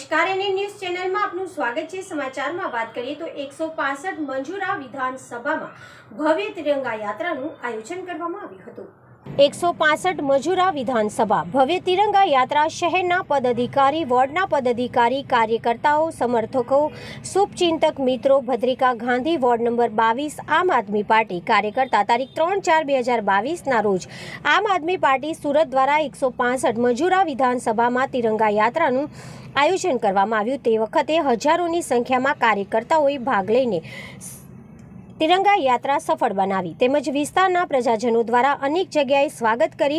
નમસ્કાર, એને ન્યૂઝ ચેનલમાં આપનું સ્વાગત છે. સમાચારમાં વાત કરીએ તો એકસો પાસઠ મંજુરા વિધાનસભામાં ભવ્ય તિરંગા યાત્રાનું આયોજન કરવામાં આવ્યું હતું. એકસો પાસઠ મજુરા વિધાનસભા. ભવ્ય તિરંગા યાત્રા શહેરના પદાધિકારી, વોર્ડના પદાધિકારી, કાર્યકર્તાઓ, સમર્થકો, શુભચિંતક મિત્રો, ભદ્રિકા ગાંધી, વોર્ડ નંબર બાવીસ, આમ આદમી પાર્ટી. કાર્યકર્તા તારીખ ત્રણ ચાર બે હજાર બાવીસના રોજ. આમ આદમી પાર્ટી સુરત દ્વારા એકસો પાસઠ મજુરા વિધાનસભામાં તિરંગા યાત્રાનું આયોજન કરવામાં આવ્યું. તે વખતે હજારોની સંખ્યામાં કાર્યકર્તાઓએ ભાગ લઈને તિરંગા યાત્રા સફળ બનાવી. તેમજ વિસ્તારના પ્રજાજનો દ્વારા અનેક જગ્યાએ સ્વાગત કરી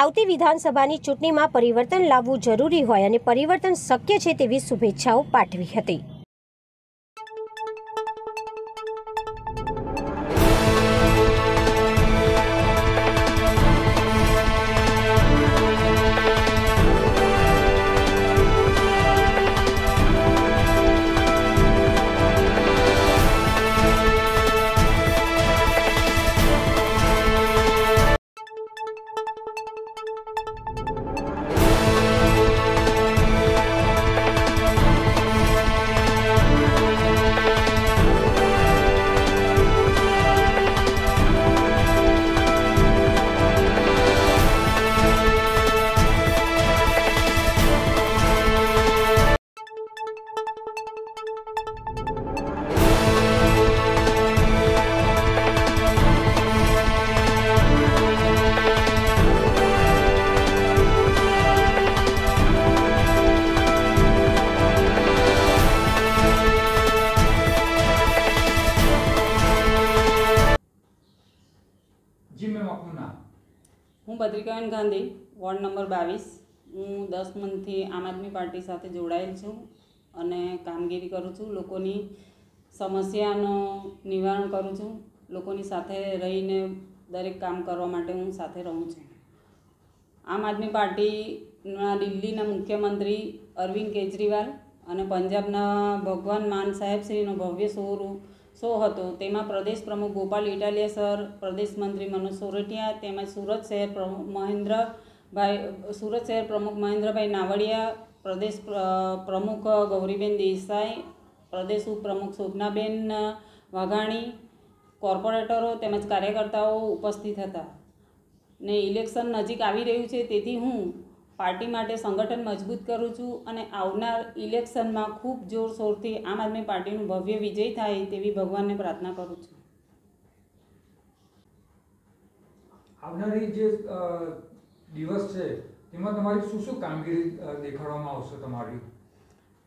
આવતી વિધાનસભાની ચૂંટણીમાં પરિવર્તન લાવવું જરૂરી હોય અને પરિવર્તન શક્ય છે તેવી શુભેચ્છાઓ પાઠવી હતી. જી મેમ આપનું નામ? હું બદ્રિકાબેન ગાંધી, વોર્ડ નંબર બાવીસ. હું દસ મંથથી આમ આદમી પાર્ટી સાથે જોડાયેલ છું અને કામગીરી કરું છું. લોકોની સમસ્યાનું નિવારણ કરું છું. લોકોની સાથે રહીને દરેક કામ કરવા માટે હું સાથે રહું છું. આમ આદમી પાર્ટીના દિલ્હીના મુખ્યમંત્રી અરવિંદ કેજરીવાલ અને પંજાબના ભગવાન માન સાહેબ શ્રીનો ભવ્ય શોરૂ શો હતો? તેમાં પ્રદેશ પ્રમુખ ગોપાલ ઇટાલિયા સર, પ્રદેશ મંત્રી મનોજ સોરઠિયા, તેમજ સુરત શહેર પ્રમુખ મહેન્દ્રભાઈ સુરત શહેર પ્રમુખ મહેન્દ્રભાઈ નાવડિયા, પ્રદેશ પ્રમુખ ગૌરીબેન દેસાઈ, પ્રદેશ ઉપપ્રમુખ શોભનાબેન વાઘાણી, કોર્પોરેટરો તેમજ કાર્યકર્તાઓ ઉપસ્થિત હતા. ને ઇલેક્શન નજીક આવી રહ્યું છે તેથી હું પાર્ટી માટે સંગઠન મજબૂત કરું છું અને આવનાર ઇલેક્શનમાં ખૂબ જોરશોરથી આમ આદમી પાર્ટીનું ભવ્ય વિજય થાય તેવી ભગવાનને પ્રાર્થના કરું છું. આવનારી જે દિવસ છે તેમાં તમારી શું શું કામગીરી દેખાડવામાં આવશે તમારી?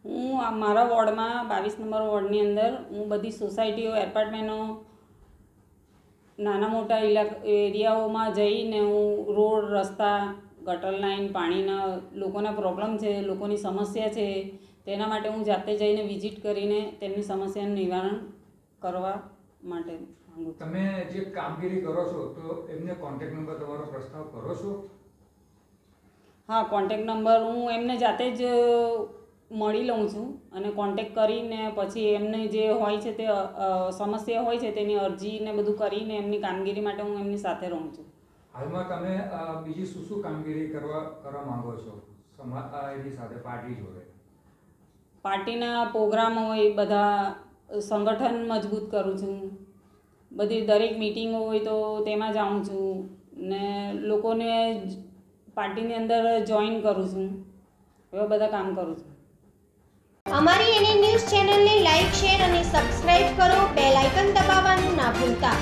હું આ મારા વોર્ડમાં બાવીસ નંબર વોર્ડની અંદર હું બધી સોસાયટીઓ એપાર્ટમેન્ટો નાના મોટા ઇલાક એરિયાઓમાં જઈને હું રોડ રસ્તા ગટર લાઈન પાણીના લોકોના પ્રોબ્લેમ છે લોકોની સમસ્યા છે તેના માટે હું જાતે જઈને વિઝિટ કરીને તેમની સમસ્યાનું નિવારણ કરવા માટે તમે જે કામગીરી કરો છો તો એમને કોન્ટેક્ટ નંબર તમારો પ્રસ્તાવ કરો છો? હા કોન્ટેક નંબર હું એમને જાતે જ મળી લઉં છું અને કોન્ટેક કરીને પછી એમને જે હોય છે તે સમસ્યા હોય છે તેની અરજી ને બધું કરીને એમની કામગીરી માટે હું એમની સાથે રહું છું. હાલમાં તમે બીજી શું શું કામગીરી કરવા કરવા માંગો છો? એની સાથે પાર્ટી જોડે. પાર્ટીના પ્રોગ્રામ હોય બધા સંગઠન મજબૂત કરું છું. બધી દરેક મિટિંગો હોય તો તેમાં જાઉં છું ને લોકોને પાર્ટીની અંદર જોઈન કરું છું. એવા બધા કામ કરું છું. અમારી એની ન્યૂઝ ચેનલને લાઈક શેર અને સબસ્ક્રાઇબ કરો. બેલ આઇકન દબાવવાનું ના ભૂલતા.